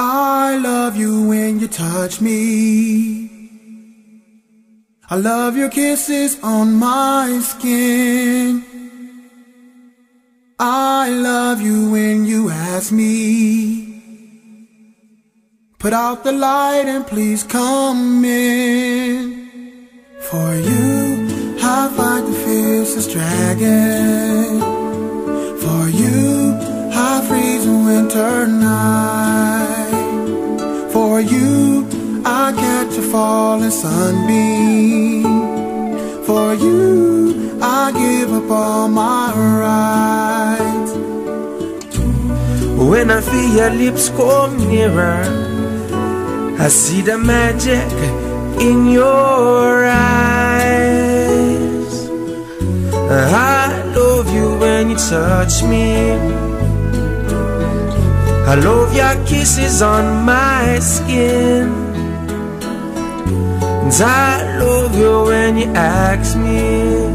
I love you when you touch me. I love your kisses on my skin. I love you when you ask me. Put out the light and please come in. For you, I fight the fiercest dragon. Falling sunbeam. For you, I give up all my rights. When I feel your lips come nearer, I see the magic in your eyes. I love you when you touch me. I love your kisses on my skin. And I love you when you ask me.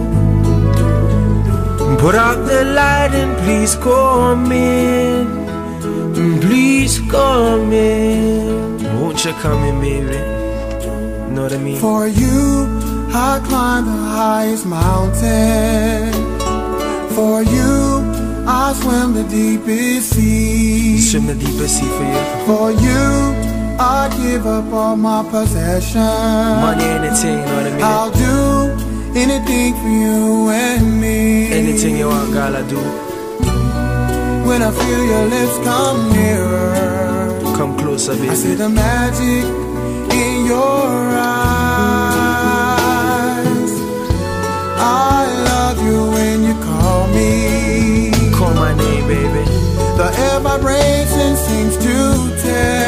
Put out the light and please come in. Please come in. Won't you come in, baby? Know what I mean? For you, I climb the highest mountain. For you, I swim the deepest sea. Swim the deepest sea for you. For you, I give up all my possessions. Money, anything, you know what I mean? I'll do anything for you and me. Anything you want, girl, I do. When I feel your lips come nearer, come closer, baby. I see the magic in your eyes. I love you when you call me call my name, baby. The air vibration seems to tell.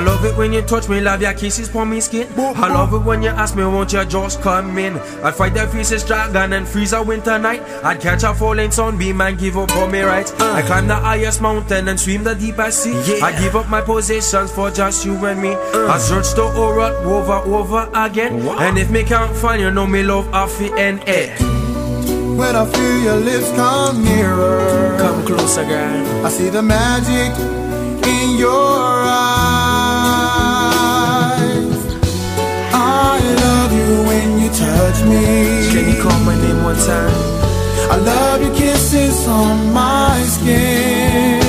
I love it when you touch me, love your kisses on me skin. I love it when you ask me, won't you just come in? I'd fight the fiercest dragon and freeze a winter night. I'd catch a falling sunbeam and give up on me rights. Uh. I climb the highest mountain and swim the deepest sea. I give up my possessions for just you and me. Uh. I search the world over, over again. And if me can't find you, know me love off and air. When I feel your lips come nearer, come closer, girl. I see the magic me. Can you call my name one time? I love your kisses on my skin.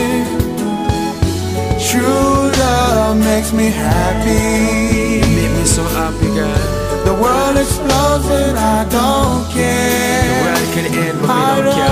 True love makes me happy. You make me so happy, girl. The world explodes and I don't care. The world can end, but we don't care.